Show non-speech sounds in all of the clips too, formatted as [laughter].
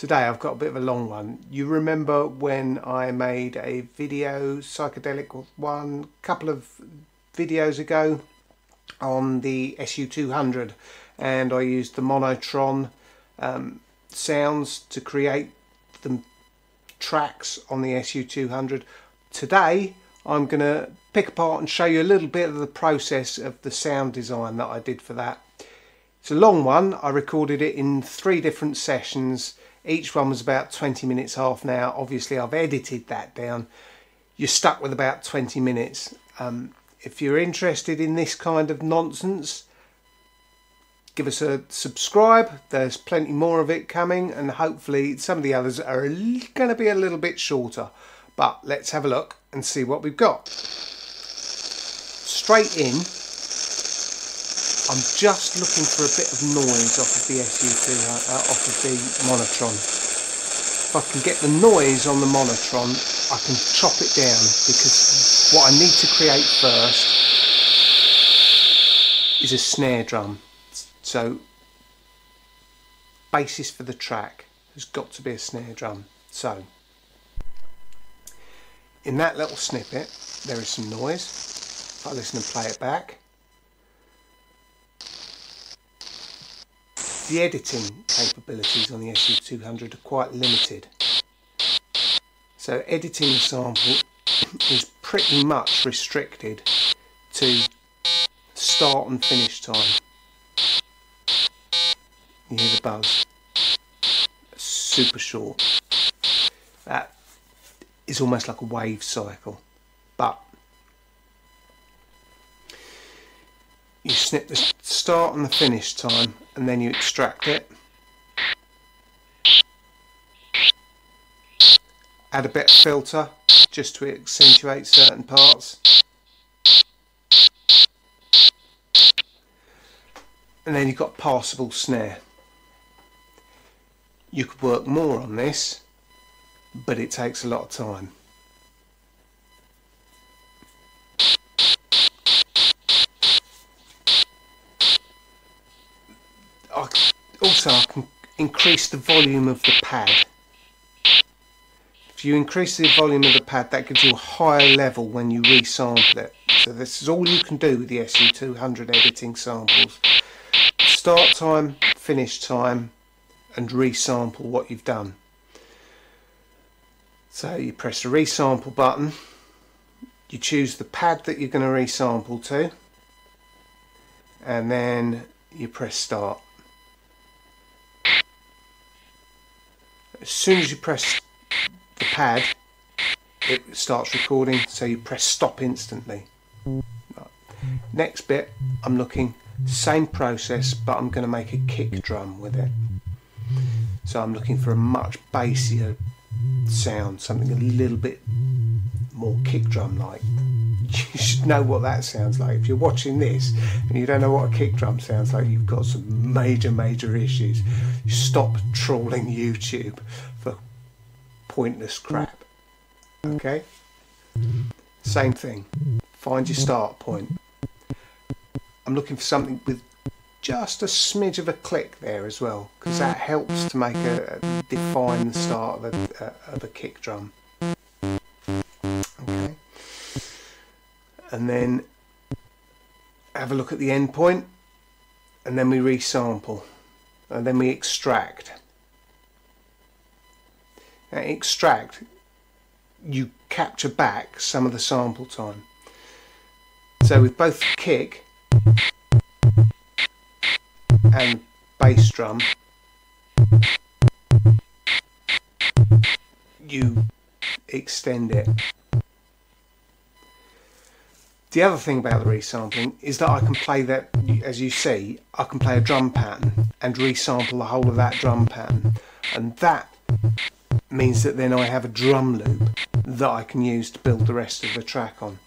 Today I've got a bit of a long one. You remember when I made a video, psychedelic one, a couple of videos ago on the SU200 and I used the Monotron um, sounds to create the tracks on the SU200. Today I'm going to pick apart and show you a little bit of the process of the sound design that I did for that. It's a long one. I recorded it in three different sessions. Each one was about 20 minutes, half an hour. Obviously I've edited that down. You're stuck with about 20 minutes. Um, if you're interested in this kind of nonsense, give us a subscribe. There's plenty more of it coming and hopefully some of the others are going to be a little bit shorter. But let's have a look and see what we've got. Straight in, I'm just looking for a bit of noise off of the SU2, uh, off of the Monotron. If I can get the noise on the Monotron, I can chop it down because what I need to create first is a snare drum. So, basis for the track has got to be a snare drum. So, in that little snippet there is some noise. If I listen and play it back. The editing capabilities on the SU200 are quite limited. So editing the sample [coughs] is pretty much restricted to start and finish time. You hear the buzz. Super short. That is almost like a wave cycle. But you snip the start and the finish time and then you extract it. Add a bit of filter just to accentuate certain parts. And then you've got passable snare. You could work more on this but it takes a lot of time. Also I can increase the volume of the pad. If you increase the volume of the pad that gives you a higher level when you resample it. So this is all you can do with the SU200 editing samples. Start time, finish time and resample what you've done. So you press the resample button, you choose the pad that you're going to resample to, and then you press start. As soon as you press the pad, it starts recording, so you press stop instantly. Next bit, I'm looking, same process, but I'm going to make a kick drum with it. So I'm looking for a much bassier sound, something a little bit more kick drum like. [laughs] You should know what that sounds like. If you're watching this and you don't know what a kick drum sounds like, you've got some major, major issues. Stop trawling YouTube for pointless crap. Okay? Same thing. Find your start point. I'm looking for something with just a smidge of a click there as well because that helps to make a, a define the start of a, a, of a kick drum okay and then have a look at the end point and then we resample and then we extract. Now extract you capture back some of the sample time. So with both kick and bass drum you extend it the other thing about the resampling is that I can play that, as you see, I can play a drum pattern and resample the whole of that drum pattern. And that means that then I have a drum loop that I can use to build the rest of the track on.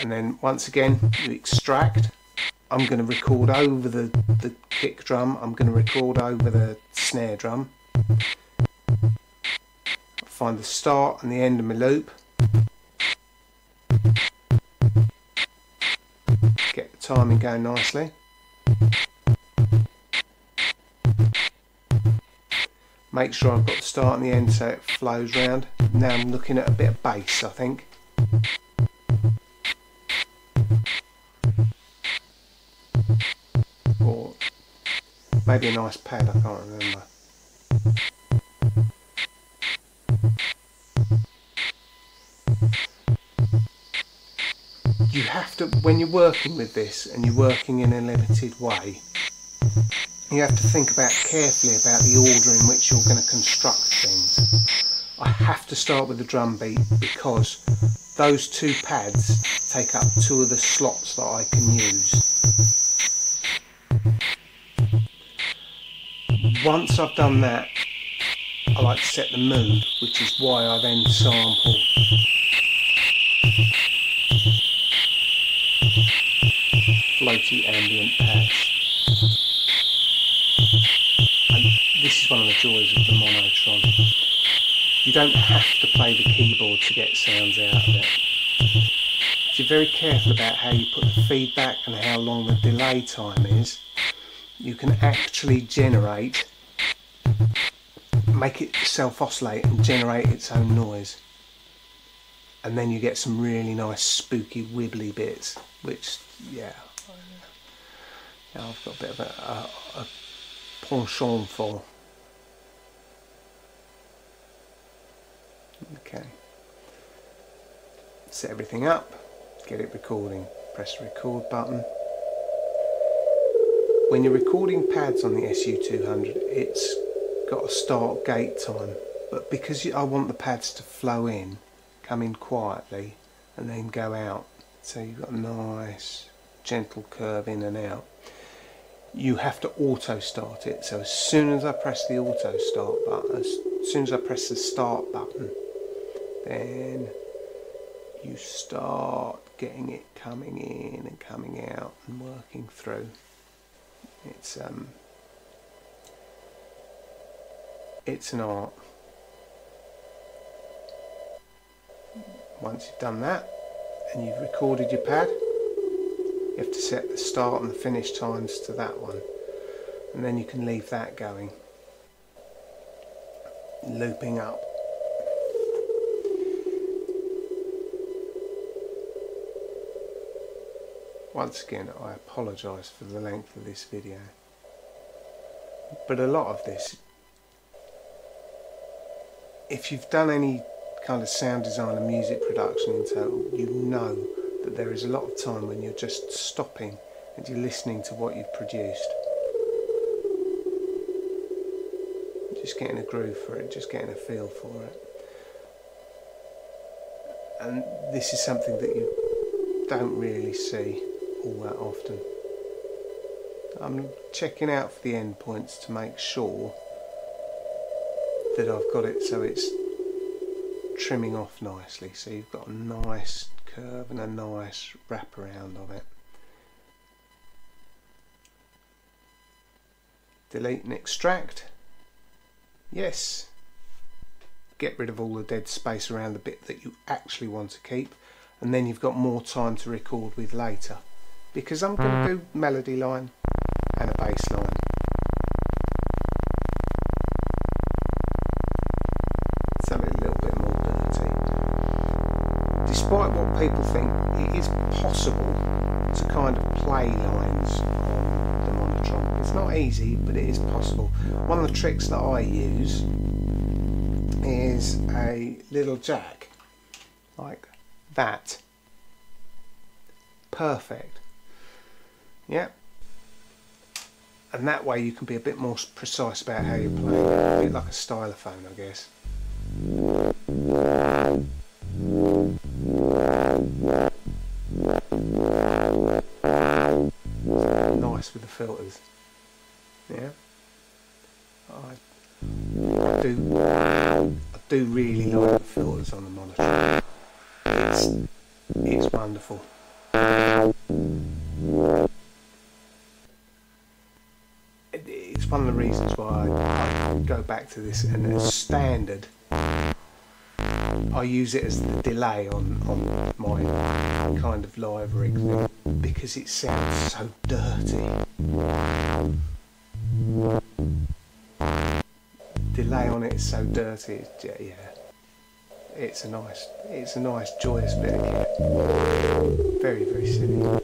And then once again, you extract I'm going to record over the, the kick drum, I'm going to record over the snare drum. Find the start and the end of my loop. Timing going nicely. make sure I've got the start and the end so it flows round. Now I'm looking at a bit of bass I think. Or maybe a nice pad, I can't remember. Have to, when you're working with this and you're working in a limited way, you have to think about carefully about the order in which you're going to construct things. I have to start with the drum beat because those two pads take up two of the slots that I can use. Once I've done that, I like to set the mood, which is why I then sample floaty ambient pads. And this is one of the joys of the Monotron. You don't have to play the keyboard to get sounds out of it. If you're very careful about how you put the feedback and how long the delay time is, you can actually generate, make it self-oscillate and generate its own noise. And then you get some really nice spooky wibbly bits, which, yeah, yeah I've got a bit of a, a, a penchant for. Okay. Set everything up, get it recording, press the record button. When you're recording pads on the SU200 it's got a start gate time but because I want the pads to flow in, come in quietly and then go out. So you've got a nice gentle curve in and out. You have to auto start it. So as soon as I press the auto start button as soon as I press the start button then you start getting it coming in and coming out and working through. It's um it's an art once you've done that and you've recorded your pad. You have to set the start and the finish times to that one. And then you can leave that going. Looping up. Once again I apologise for the length of this video. But a lot of this if you've done any kind of sound design and music production in total you know that there is a lot of time when you're just stopping and you're listening to what you've produced. Just getting a groove for it, just getting a feel for it. And this is something that you don't really see all that often. I'm checking out for the endpoints to make sure that I've got it so it's trimming off nicely so you've got a nice curve and a nice wraparound of it. Delete and extract. Yes. Get rid of all the dead space around the bit that you actually want to keep and then you've got more time to record with later because I'm going to mm. do melody line and a bass line. Despite what people think, it is possible to kind of play lines on the Monotron. It's not easy, but it is possible. One of the tricks that I use is a little jack, like that. Perfect. Yeah. And that way you can be a bit more precise about how you play. A bit like a stylophone, I guess. Filters. Yeah. I, do I do really like the filters on the Monotron. It's it's wonderful. It's one of the reasons why I, I go back to this and as standard I use it as the delay on, on my kind of live rig because it sounds so dirty. Delay on it's so dirty. It's, yeah, it's a nice, it's a nice joyous bit of kit. Very, very silly.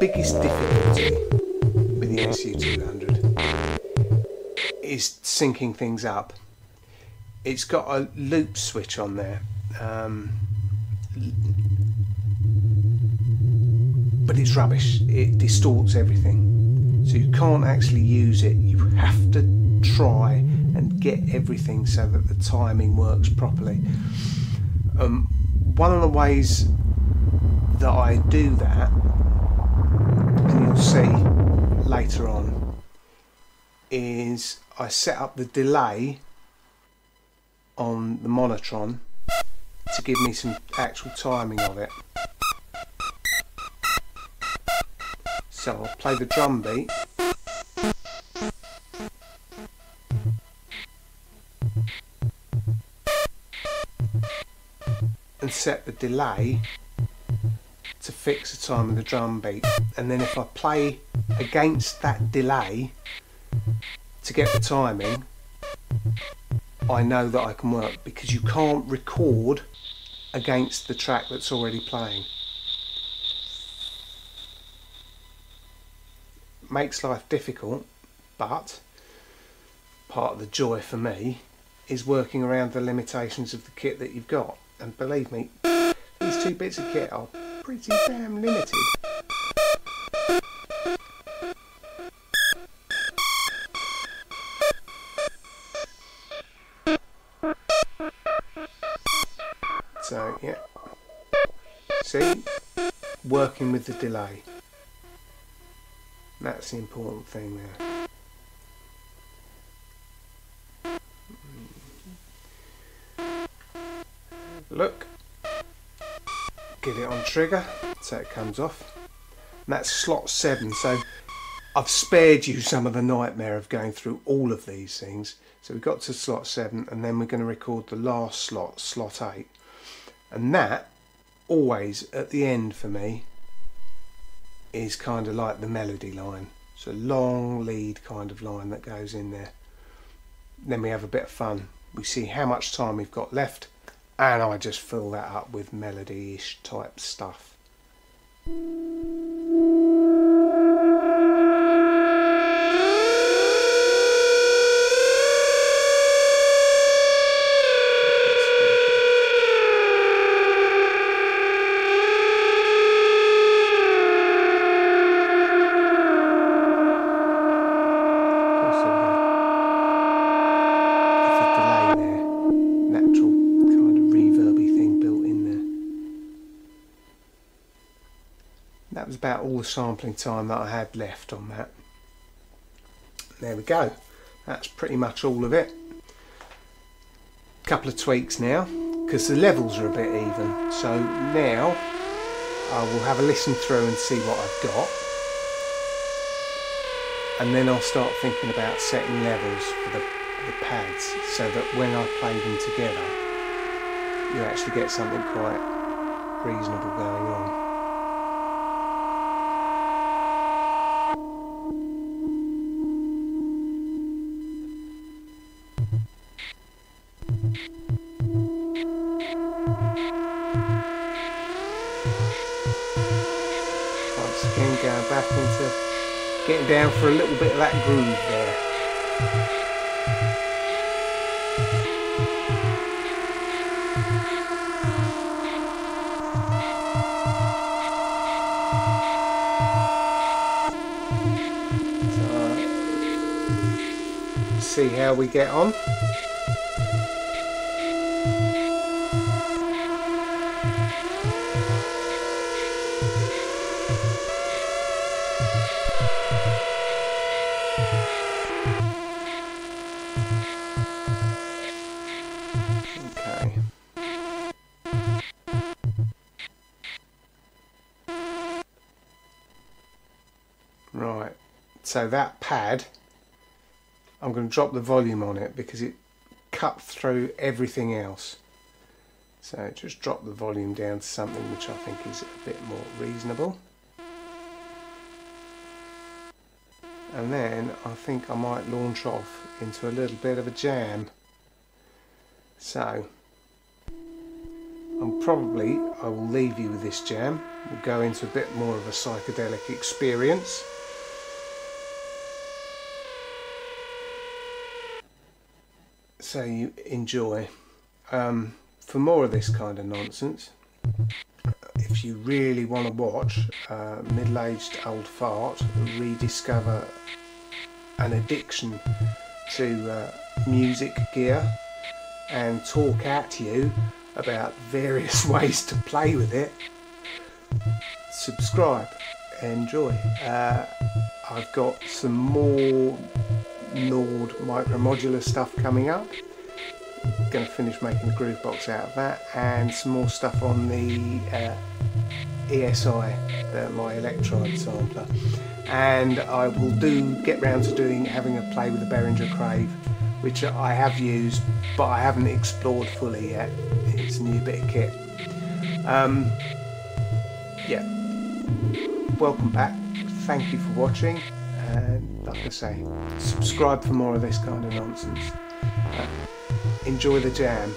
Biggest difficulty with the SU200 is syncing things up. It's got a loop switch on there, um, but it's rubbish. It distorts everything, so you can't actually use it. You have to try get everything so that the timing works properly. Um, one of the ways that I do that and you'll see later on is I set up the delay on the Monotron to give me some actual timing of it. So I'll play the drum beat set the delay to fix the time of the drum beat. And then if I play against that delay to get the timing I know that I can work because you can't record against the track that's already playing. Makes life difficult but part of the joy for me is working around the limitations of the kit that you've got and believe me these two bits of kit are pretty damn limited. So, yeah. See? Working with the delay. That's the important thing there. Look. Get it on trigger. So it comes off. And that's slot 7 so I've spared you some of the nightmare of going through all of these things. So we got to slot 7 and then we're going to record the last slot, slot 8 and that always at the end for me is kind of like the melody line. It's a long lead kind of line that goes in there. Then we have a bit of fun. We see how much time we've got left and I just fill that up with melody-ish type stuff. All the sampling time that I had left on that. There we go. That's pretty much all of it. A couple of tweaks now because the levels are a bit even. So now I will have a listen through and see what I've got. And then I'll start thinking about setting levels for the, the pads so that when I play them together you actually get something quite reasonable going on. Down for a little bit of that groove there. See how we get on. So that pad I'm going to drop the volume on it because it cut through everything else. So just drop the volume down to something which I think is a bit more reasonable. And then I think I might launch off into a little bit of a jam. So I'm probably I will leave you with this jam. We'll go into a bit more of a psychedelic experience so you enjoy. Um, for more of this kind of nonsense, if you really want to watch middle-aged old fart rediscover an addiction to uh, music gear and talk at you about various [laughs] ways to play with it, subscribe, enjoy. Uh, I've got some more Nord micromodular stuff coming up. Going to finish making a groove box out of that and some more stuff on the uh, ES-1, the, my Electribe sampler. And I will do get round to doing having a play with the Behringer Crave, which I have used but I haven't explored fully yet. It's a new bit of kit. Um, yeah, welcome back. Thank you for watching and like I say, subscribe for more of this kind of nonsense. Uh, enjoy the jam.